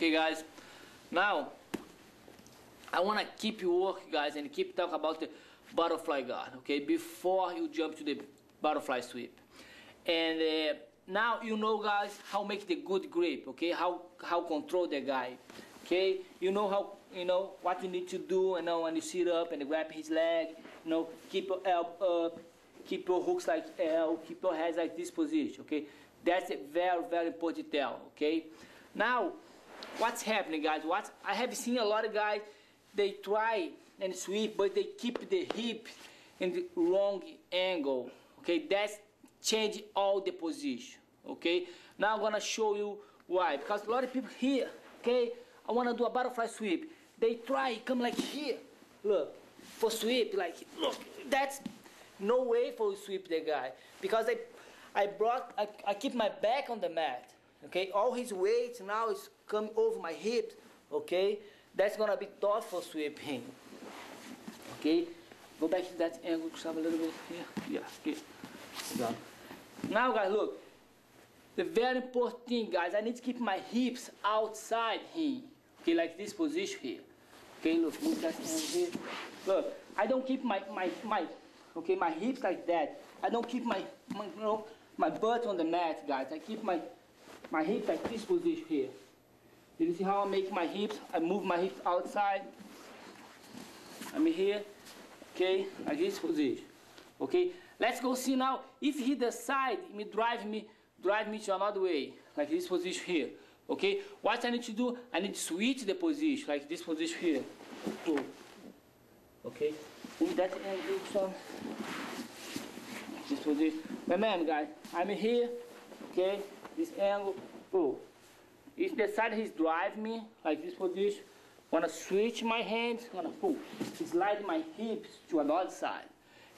Okay, guys. Now, I want to keep you working, guys, and keep talking about the butterfly guard, okay, before you jump to the butterfly sweep. And uh, now you know, guys, how make the good grip, okay, how, how control the guy, okay? You know how, you know, what you need to do, you know, when you sit up and grab his leg, you know, keep your elbow up, keep your hooks like L, keep your hands like this position, okay? That's a very, very important detail, okay? Now, what's happening, guys? What I have seen a lot of guys, they try and sweep, but they keep the hip in the wrong angle. Okay, that's change all the position. Okay, now I'm gonna show you why. Because a lot of people here, okay, I wanna do a butterfly sweep. They try come like here. Look, for sweep, like look, that's no way for sweep the guy because I, I brought, I, I keep my back on the mat. Okay, all his weight now is coming over my hips. Okay, that's gonna be tough for sweeping. Okay, go back to that angle, Gustavo, a little bit here. Yeah, okay. Down. Now, guys, look. The very important thing, guys, I need to keep my hips outside here. Okay, like this position here. Okay, look, move that hand here. Look, I don't keep my, my, my, okay, my hips like that. I don't keep my, my, you know, my butt on the mat, guys. I keep my, my hips like this position here. You see how I make my hips? I move my hips outside. I'm here, okay, like this position. Okay, let's go see now. If he decide me drive me, drive me to another way, like this position here. Okay, what I need to do? I need to switch the position, like this position here. Okay, move that some. This position. Remember, guys, I'm here. Okay, this angle. Oh. If the side he's drive me, like this position, Wanna switch my hands, gonna pull, slide my hips to another side.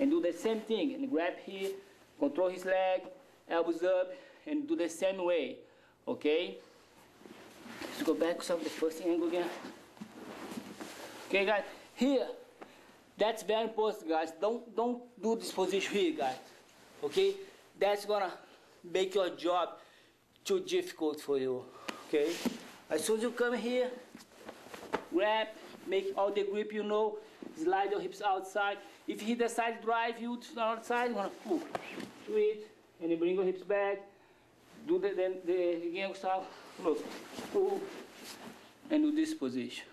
And do the same thing, and grab here, control his leg, elbows up, and do the same way, okay? Let's go back to the first angle again. Okay, guys, here, that's very important, guys. Don't, don't do this position here, guys, okay? That's gonna make your job too difficult for you, okay? As soon as you come here, grab, make all the grip you know, slide your hips outside. If he decides to drive you to the outside, you're gonna pull, do it, and you bring your hips back, do the, then the again style, look, pull, and do this position.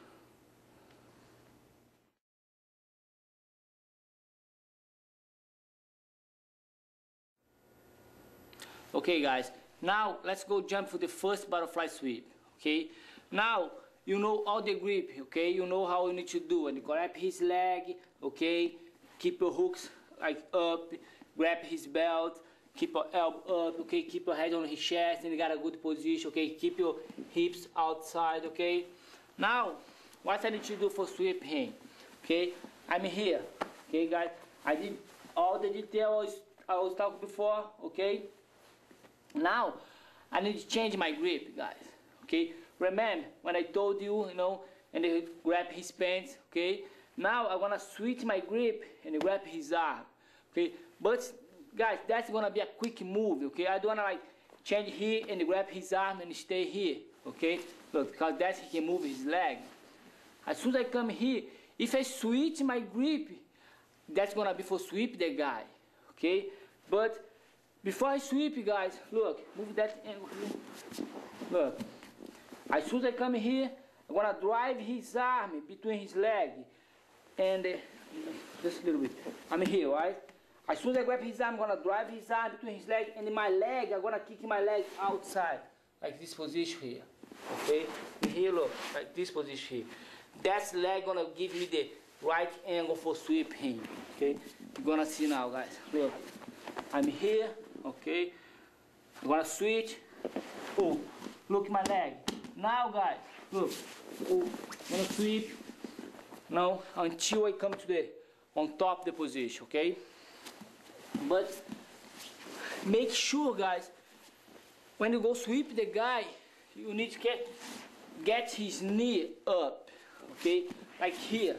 Okay guys, now let's go jump for the first butterfly sweep, okay? Now, you know all the grip, okay? You know how you need to do. And grab his leg, okay? Keep your hooks like up, grab his belt, keep your elbow up, okay? Keep your head on his chest and you got a good position, okay? Keep your hips outside, okay? Now, what I need to do for sweep him, okay? I'm here, okay guys? I did all the details I was talking before, okay? Now, I need to change my grip, guys, okay? Remember when I told you, you know, and they grab his pants, okay? Now I'm gonna switch my grip and grab his arm, okay? But guys, that's gonna be a quick move, okay? I don't wanna like change here and grab his arm and stay here, okay? Look, because that's he can move his leg. As soon as I come here, if I switch my grip, that's gonna be for sweep the guy, okay? But before I sweep, you guys, look, move that angle here. Look. As soon as I come here, I'm gonna drive his arm between his leg and uh, just a little bit. I'm here, right? As soon as I grab his arm, I'm gonna drive his arm between his leg and my leg, I'm gonna kick my leg outside, like this position here. Okay? here, look, like this position here. That leg gonna give me the right angle for sweeping. Okay? You're gonna see now, guys. Look, I'm here, okay? I'm gonna switch. Oh, look my leg. Now guys, look, I'm gonna sweep now until I come to the on top the position, okay? But make sure guys, when you go sweep the guy, you need to get get his knee up, okay? Like here.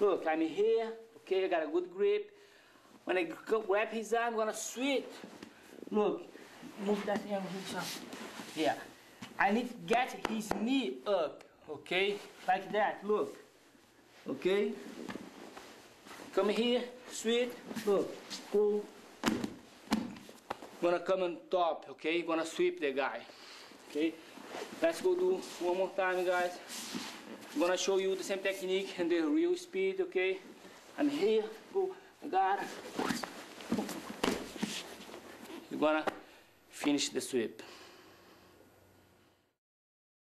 Look, I'm here, okay, I got a good grip. When I grab his arm, I'm gonna sweep. Look, move that arm here. Yeah. I need to get his knee up, okay? Like that, look. Okay? Come here, sweet, look, pull. Gonna come on top, okay? Gonna sweep the guy, okay? Let's go do one more time, guys. I'm gonna show you the same technique and the real speed, okay? I'm here, go, I got it. You're gonna finish the sweep.